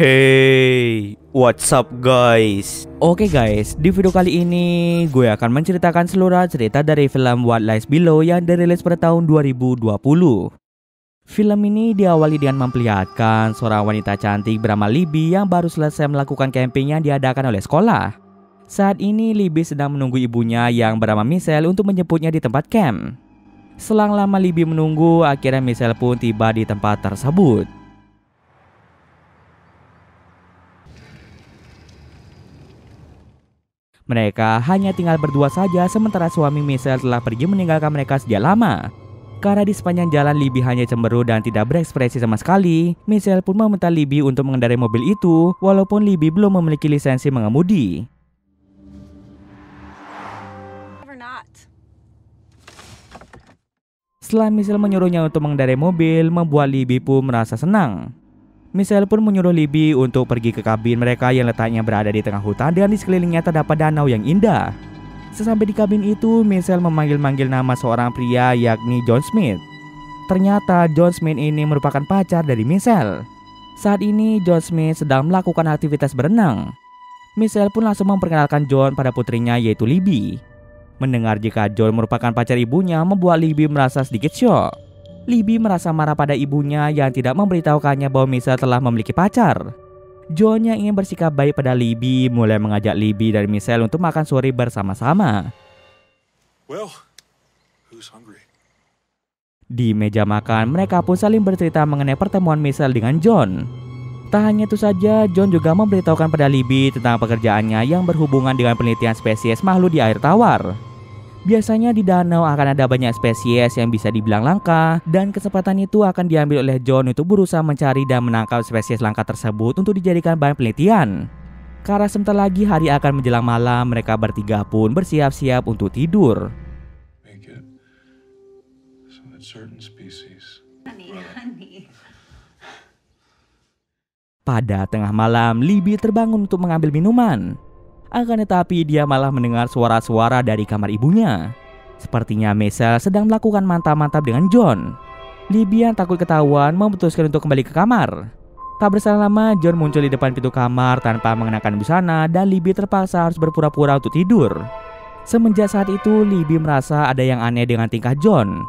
Hey, what's up guys? Oke guys, di video kali ini gue akan menceritakan seluruh cerita dari film What Lies Below yang dirilis pada tahun 2020. Film ini diawali dengan memperlihatkan seorang wanita cantik bernama Libby yang baru selesai melakukan camping yang diadakan oleh sekolah. Saat ini Libby sedang menunggu ibunya yang bernama Michelle untuk menjemputnya di tempat camp. Selang lama Libby menunggu, akhirnya Michelle pun tiba di tempat tersebut. Mereka hanya tinggal berdua saja sementara suami Michelle telah pergi meninggalkan mereka sejak lama. Karena di sepanjang jalan Libby hanya cemberut dan tidak berekspresi sama sekali, Michelle pun meminta Libby untuk mengendarai mobil itu walaupun Libby belum memiliki lisensi mengemudi. Setelah Michelle menyuruhnya untuk mengendarai mobil, membuat Libby pun merasa senang. Michelle pun menyuruh Libby untuk pergi ke kabin mereka yang letaknya berada di tengah hutan dan di sekelilingnya terdapat danau yang indah. Sesampai di kabin itu, Michelle memanggil-manggil nama seorang pria yakni John Smith. Ternyata John Smith ini merupakan pacar dari Michelle. Saat ini John Smith sedang melakukan aktivitas berenang. Michelle pun langsung memperkenalkan John pada putrinya yaitu Libby. Mendengar jika John merupakan pacar ibunya membuat Libby merasa sedikit shock. Libby merasa marah pada ibunya yang tidak memberitahukannya bahwa Michelle telah memiliki pacar. John yang ingin bersikap baik pada Libby mulai mengajak Libby dan Michelle untuk makan sore bersama-sama. Well, who's hungry? Di meja makan, mereka pun saling bercerita mengenai pertemuan Michelle dengan John. Tak hanya itu saja, John juga memberitahukan pada Libby tentang pekerjaannya yang berhubungan dengan penelitian spesies makhluk di air tawar. Biasanya di danau akan ada banyak spesies yang bisa dibilang langka dan kesempatan itu akan diambil oleh John untuk berusaha mencari dan menangkap spesies langka tersebut untuk dijadikan bahan penelitian. Karena sebentar lagi hari akan menjelang malam, mereka bertiga pun bersiap-siap untuk tidur. Pada tengah malam, Libby terbangun untuk mengambil minuman. Akan tetapi dia malah mendengar suara-suara dari kamar ibunya. Sepertinya Michelle sedang melakukan mantap-mantap dengan John. Libby yang takut ketahuan memutuskan untuk kembali ke kamar. Tak berselang lama, John muncul di depan pintu kamar tanpa mengenakan busana dan Libby terpaksa harus berpura-pura untuk tidur. Semenjak saat itu, Libby merasa ada yang aneh dengan tingkah John.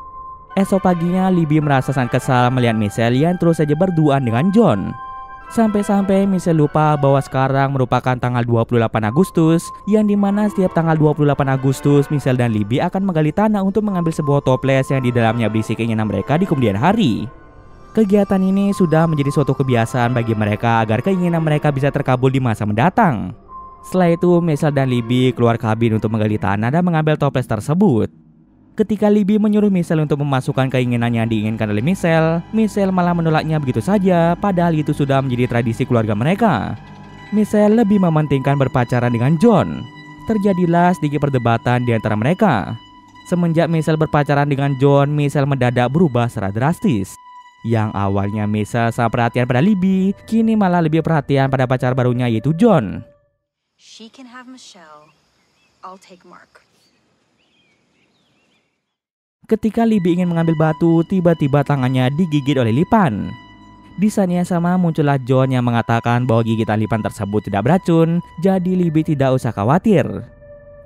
Esok paginya, Libby merasa sangat kesal melihat Michelle yang terus saja berduaan dengan John. Sampai-sampai Michelle lupa bahwa sekarang merupakan tanggal 28 Agustus yang di mana setiap tanggal 28 Agustus Michelle dan Libby akan menggali tanah untuk mengambil sebuah toples yang di dalamnya berisi keinginan mereka di kemudian hari. Kegiatan ini sudah menjadi suatu kebiasaan bagi mereka agar keinginan mereka bisa terkabul di masa mendatang. Setelah itu, Michelle dan Libby keluar kabin untuk menggali tanah dan mengambil toples tersebut. Ketika Libby menyuruh Michelle untuk memasukkan keinginan yang diinginkan oleh Michelle, Michelle malah menolaknya begitu saja, padahal itu sudah menjadi tradisi keluarga mereka. Michelle lebih mementingkan berpacaran dengan John. Terjadilah sedikit perdebatan di antara mereka. Semenjak Michelle berpacaran dengan John, Michelle mendadak berubah secara drastis. Yang awalnya Michelle sangat perhatian pada Libby, kini malah lebih perhatian pada pacar barunya yaitu John. She can have Michelle. I'll take Mark. Ketika Libby ingin mengambil batu, tiba-tiba tangannya digigit oleh Lipan. Di yang sama muncullah John yang mengatakan bahwa gigitan Lipan tersebut tidak beracun, jadi Libby tidak usah khawatir.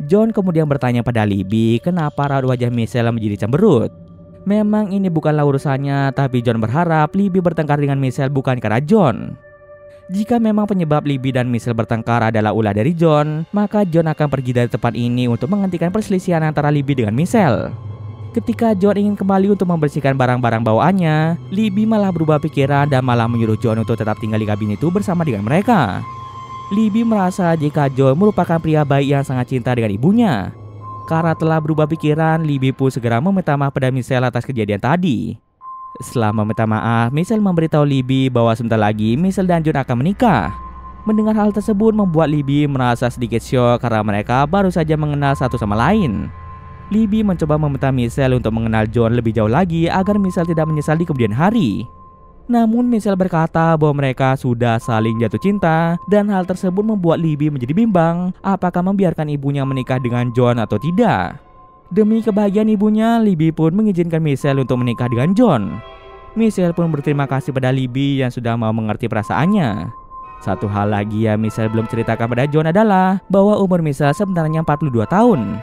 John kemudian bertanya pada Libby kenapa raut wajah Michelle menjadi cemberut. Memang ini bukanlah urusannya, tapi John berharap Libby bertengkar dengan Michelle bukan karena John. Jika memang penyebab Libby dan Michelle bertengkar adalah ulah dari John, maka John akan pergi dari tempat ini untuk menghentikan perselisihan antara Libby dengan Michelle. Ketika John ingin kembali untuk membersihkan barang-barang bawaannya, Libby malah berubah pikiran dan malah menyuruh John untuk tetap tinggal di kabin itu bersama dengan mereka. Libby merasa jika John merupakan pria baik yang sangat cinta dengan ibunya. Karena telah berubah pikiran, Libby pun segera meminta maaf pada Michelle atas kejadian tadi. Setelah meminta maaf, Michelle memberitahu Libby bahwa sebentar lagi Michelle dan John akan menikah. Mendengar hal tersebut membuat Libby merasa sedikit shock karena mereka baru saja mengenal satu sama lain. Libby mencoba meminta Michelle untuk mengenal John lebih jauh lagi agar Michelle tidak menyesal di kemudian hari. Namun Michelle berkata bahwa mereka sudah saling jatuh cinta dan hal tersebut membuat Libby menjadi bimbang apakah membiarkan ibunya menikah dengan John atau tidak. Demi kebahagiaan ibunya, Libby pun mengizinkan Michelle untuk menikah dengan John. Michelle pun berterima kasih pada Libby yang sudah mau mengerti perasaannya. Satu hal lagi yang Michelle belum ceritakan pada John adalah bahwa umur Michelle sebenarnya 42 tahun.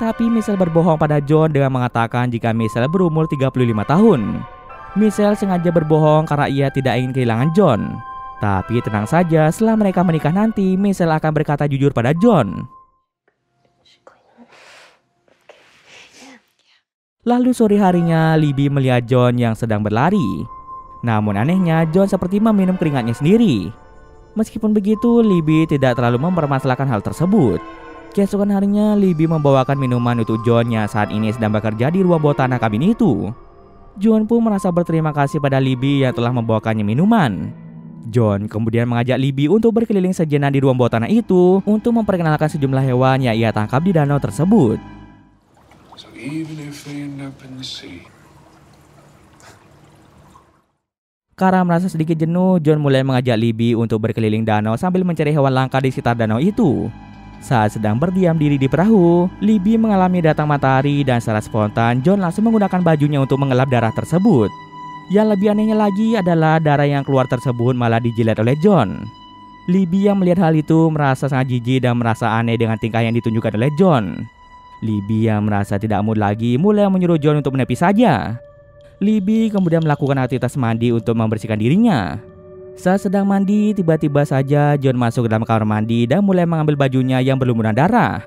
Tapi Michelle berbohong pada John dengan mengatakan jika Michelle berumur 35 tahun. Michelle sengaja berbohong karena ia tidak ingin kehilangan John. Tapi tenang saja, setelah mereka menikah nanti, Michelle akan berkata jujur pada John. Lalu sore harinya, Libby melihat John yang sedang berlari. Namun anehnya, John seperti meminum keringatnya sendiri. Meskipun begitu, Libby tidak terlalu mempermasalahkan hal tersebut. Keesokan harinya, Libby membawakan minuman untuk John yang saat ini sedang bekerja di ruang bawah tanah kabin itu. John pun merasa berterima kasih pada Libby yang telah membawakannya minuman. John kemudian mengajak Libby untuk berkeliling sejenak di ruang bawah tanah itu untuk memperkenalkan sejumlah hewan yang ia tangkap di danau tersebut. So even if they end up in the sea, Karena merasa sedikit jenuh, John mulai mengajak Libby untuk berkeliling danau sambil mencari hewan langka di sekitar danau itu. Saat sedang berdiam diri di perahu, Libby mengalami datang matahari dan secara spontan John langsung menggunakan bajunya untuk mengelap darah tersebut. Yang lebih anehnya lagi adalah darah yang keluar tersebut malah dijilat oleh John. Libby yang melihat hal itu merasa sangat jijik dan merasa aneh dengan tingkah yang ditunjukkan oleh John. Libby yang merasa tidak mood lagi mulai menyuruh John untuk menepi saja. Libby kemudian melakukan aktivitas mandi untuk membersihkan dirinya. Saat sedang mandi, tiba-tiba saja John masuk ke dalam kamar mandi dan mulai mengambil bajunya yang berlumuran darah.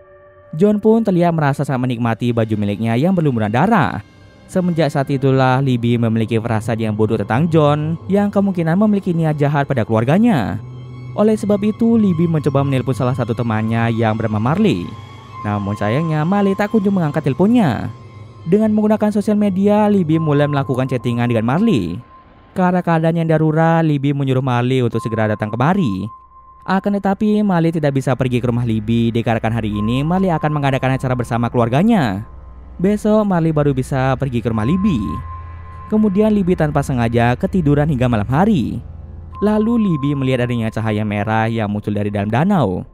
John pun terlihat merasa sangat menikmati baju miliknya yang berlumuran darah. Semenjak saat itulah Libby memiliki perasaan yang bodoh tentang John yang kemungkinan memiliki niat jahat pada keluarganya. Oleh sebab itu, Libby mencoba menelpon salah satu temannya yang bernama Marley. Namun sayangnya Marley tak kunjung mengangkat teleponnya. Dengan menggunakan sosial media, Libby mulai melakukan chattingan dengan Marley. Karena keadaan yang darurat, Libby menyuruh Marley untuk segera datang kemari. Akan tetapi, Marley tidak bisa pergi ke rumah Libby dikarenakan hari ini Marley akan mengadakan acara bersama keluarganya. Besok, Marley baru bisa pergi ke rumah Libby. Kemudian Libby tanpa sengaja ketiduran hingga malam hari. Lalu Libby melihat adanya cahaya merah yang muncul dari dalam danau.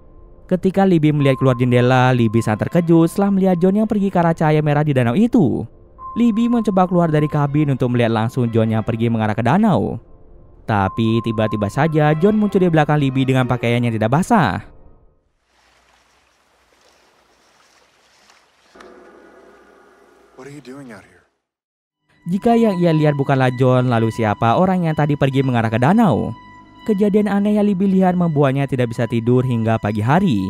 Ketika Libby melihat keluar jendela, Libby sangat terkejut setelah melihat John yang pergi ke arah cahaya merah di danau itu. Libby mencoba keluar dari kabin untuk melihat langsung John yang pergi mengarah ke danau. Tapi tiba-tiba saja John muncul di belakang Libby dengan pakaian yang tidak basah. what are you doing out here? Jika yang ia lihat bukanlah John, lalu siapa orang yang tadi pergi mengarah ke danau? Kejadian aneh yang Libby lihat membuatnya tidak bisa tidur hingga pagi hari.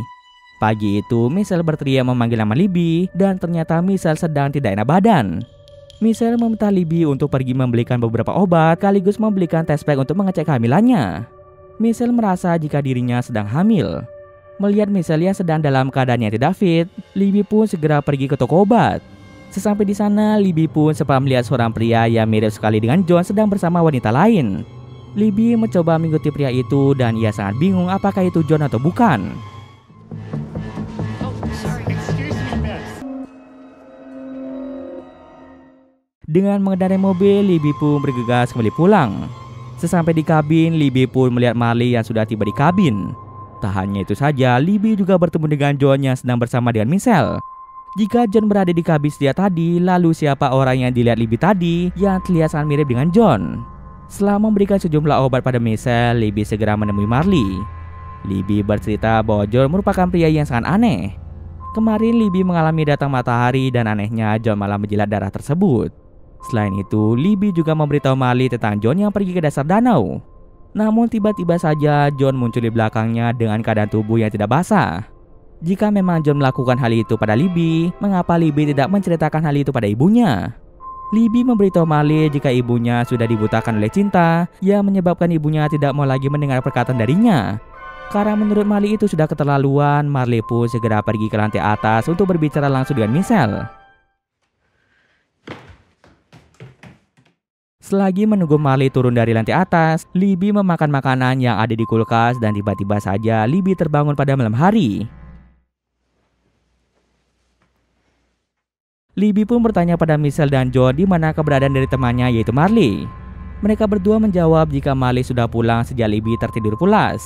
Pagi itu, Michelle berteriak memanggil nama Libby dan ternyata Michelle sedang tidak enak badan. Michelle meminta Libby untuk pergi membelikan beberapa obat sekaligus membelikan tes pack untuk mengecek kehamilannya. Michelle merasa jika dirinya sedang hamil. Melihat Michelle yang sedang dalam keadaan yang tidak fit, Libby pun segera pergi ke toko obat. Sesampai di sana, Libby pun sempat melihat seorang pria yang mirip sekali dengan John sedang bersama wanita lain. Libby mencoba mengikuti pria itu dan ia sangat bingung apakah itu John atau bukan. Dengan mengendarai mobil, Libby pun bergegas kembali pulang. Sesampai di kabin, Libby pun melihat Marley yang sudah tiba di kabin. Tak hanya itu saja, Libby juga bertemu dengan John yang sedang bersama dengan Michelle. Jika John berada di kabin setia tadi, lalu siapa orang yang dilihat Libby tadi yang terlihat sangat mirip dengan John? Setelah memberikan sejumlah obat pada Michelle, Libby segera menemui Marley. Libby bercerita bahwa John merupakan pria yang sangat aneh. Kemarin Libby mengalami datang matahari dan anehnya John malah menjilat darah tersebut. Selain itu, Libby juga memberitahu Marley tentang John yang pergi ke dasar danau. Namun tiba-tiba saja John muncul di belakangnya dengan keadaan tubuh yang tidak basah. Jika memang John melakukan hal itu pada Libby, mengapa Libby tidak menceritakan hal itu pada ibunya? Libby memberitahu Marley jika ibunya sudah dibutakan oleh cinta yang menyebabkan ibunya tidak mau lagi mendengar perkataan darinya. Karena menurut Marley itu sudah keterlaluan, Marley pun segera pergi ke lantai atas untuk berbicara langsung dengan Michelle. Selagi menunggu Marley turun dari lantai atas, Libby memakan makanan yang ada di kulkas dan tiba-tiba saja Libby terbangun pada malam hari. Libby pun bertanya pada Michelle dan John di mana keberadaan dari temannya yaitu Marley. Mereka berdua menjawab jika Marley sudah pulang sejak Libby tertidur pulas.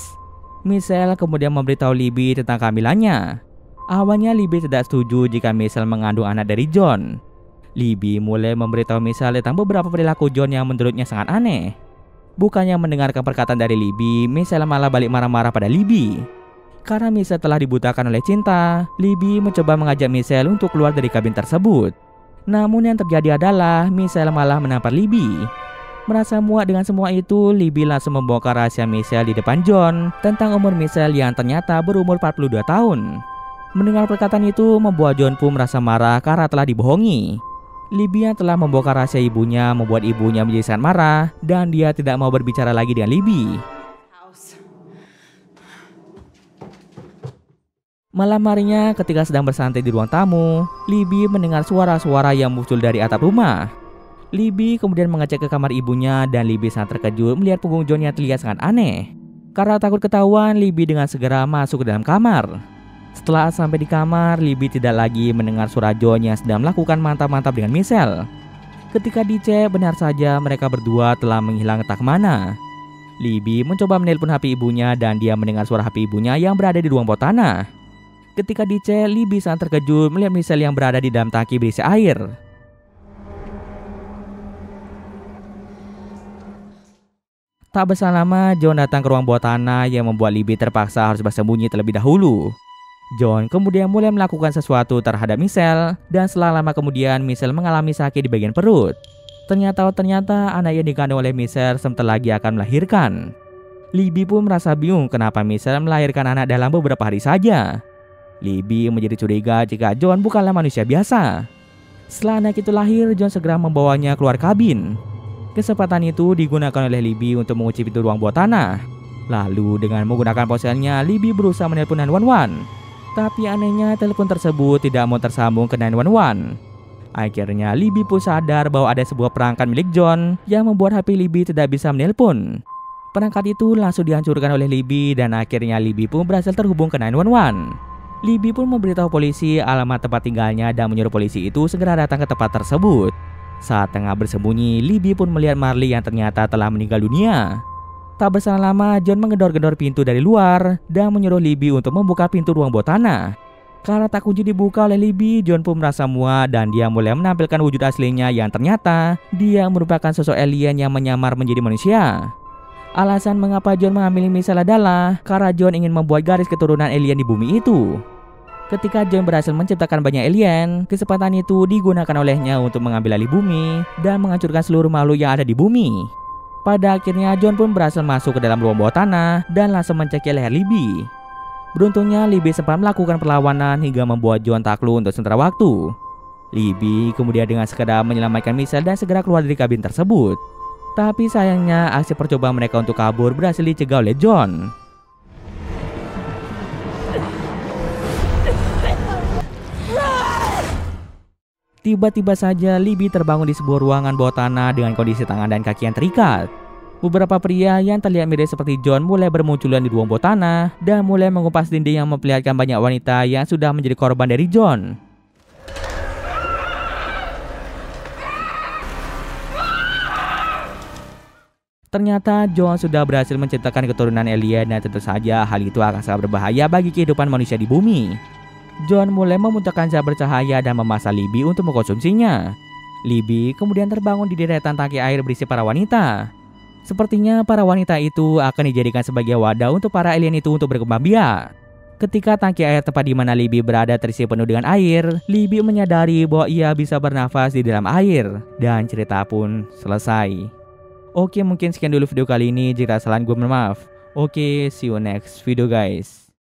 Michelle kemudian memberitahu Libby tentang kehamilannya. Awalnya Libby tidak setuju jika Michelle mengandung anak dari John. Libby mulai memberitahu Michelle tentang beberapa perilaku John yang menurutnya sangat aneh. Bukannya mendengarkan perkataan dari Libby, Michelle malah balik marah-marah pada Libby. Karena Michelle telah dibutakan oleh cinta, Libby mencoba mengajak Michelle untuk keluar dari kabin tersebut. Namun yang terjadi adalah Michelle malah menampar Libby. Merasa muak dengan semua itu, Libby langsung membongkar rahasia Michelle di depan John tentang umur Michelle yang ternyata berumur 42 tahun. Mendengar perkataan itu membuat John pun merasa marah karena telah dibohongi. Libby yang telah membongkar rahasia ibunya membuat ibunya menjadi sangat marah dan dia tidak mau berbicara lagi dengan Libby. Malam harinya ketika sedang bersantai di ruang tamu, Libby mendengar suara-suara yang muncul dari atap rumah. Libby kemudian mengecek ke kamar ibunya dan Libby sangat terkejut melihat punggung John yang terlihat sangat aneh. Karena takut ketahuan, Libby dengan segera masuk ke dalam kamar. Setelah sampai di kamar, Libby tidak lagi mendengar suara John yang sedang melakukan mantap-mantap dengan Michelle. Ketika dicek, benar saja mereka berdua telah menghilang entah ke mana. Libby mencoba menelpon HP ibunya dan dia mendengar suara HP ibunya yang berada di ruang bawah tanah. Ketika dicek, Libby sangat terkejut melihat Michelle yang berada di dalam tangki berisi air. Tak berselang lama, John datang ke ruang bawah tanah yang membuat Libby terpaksa harus bersembunyi terlebih dahulu. John kemudian mulai melakukan sesuatu terhadap Michelle dan setelah lama kemudian Michelle mengalami sakit di bagian perut. Ternyata ternyata anak yang dikandung oleh Michelle sebentar lagi akan melahirkan. Libby pun merasa bingung kenapa Michelle melahirkan anak dalam beberapa hari saja. Libby menjadi curiga jika John bukanlah manusia biasa. Setelah anak itu lahir, John segera membawanya keluar kabin. Kesempatan itu digunakan oleh Libby untuk mengunci pintu ruang bawah tanah. Lalu dengan menggunakan ponselnya, Libby berusaha menelpon 911. Tapi anehnya telepon tersebut tidak mau tersambung ke 911. Akhirnya Libby pun sadar bahwa ada sebuah perangkat milik John yang membuat HP Libby tidak bisa menelpon. Perangkat itu langsung dihancurkan oleh Libby dan akhirnya Libby pun berhasil terhubung ke 911. Libby pun memberitahu polisi alamat tempat tinggalnya dan menyuruh polisi itu segera datang ke tempat tersebut. Saat tengah bersembunyi, Libby pun melihat Marley yang ternyata telah meninggal dunia. Tak berselang lama, John menggedor-gedor pintu dari luar dan menyuruh Libby untuk membuka pintu ruang bawah tanah. Karena tak kunjung dibuka oleh Libby, John pun merasa muak dan dia mulai menampilkan wujud aslinya yang ternyata dia merupakan sosok alien yang menyamar menjadi manusia. Alasan mengapa John mengambil misal adalah karena John ingin membuat garis keturunan alien di bumi itu. Ketika John berhasil menciptakan banyak alien, kesempatan itu digunakan olehnya untuk mengambil alih bumi dan menghancurkan seluruh makhluk yang ada di bumi. Pada akhirnya John pun berhasil masuk ke dalam ruang bawah tanah dan langsung mencekik leher Libby. Beruntungnya Libby sempat melakukan perlawanan hingga membuat John takluk untuk sementara waktu. Libby kemudian dengan sekedar menyelamatkan Michelle dan segera keluar dari kabin tersebut. Tapi sayangnya aksi percobaan mereka untuk kabur berhasil dicegah oleh John. Tiba-tiba saja Libby terbangun di sebuah ruangan bawah tanah dengan kondisi tangan dan kaki yang terikat. Beberapa pria yang terlihat mirip seperti John mulai bermunculan di ruang bawah tanah dan mulai mengupas dinding yang memperlihatkan banyak wanita yang sudah menjadi korban dari John. Ternyata John sudah berhasil menciptakan keturunan alien dan tentu saja hal itu akan sangat berbahaya bagi kehidupan manusia di bumi. John mulai memuntahkan zat bercahaya dan memasak Libby untuk mengkonsumsinya. Libby kemudian terbangun di deretan tangki air berisi para wanita. Sepertinya para wanita itu akan dijadikan sebagai wadah untuk para alien itu untuk berkembang biak. Ketika tangki air tempat di mana Libby berada terisi penuh dengan air, Libby menyadari bahwa ia bisa bernafas di dalam air dan cerita pun selesai. Oke, mungkin sekian dulu video kali ini. Jika salah gue maaf. Oke, see you next video guys.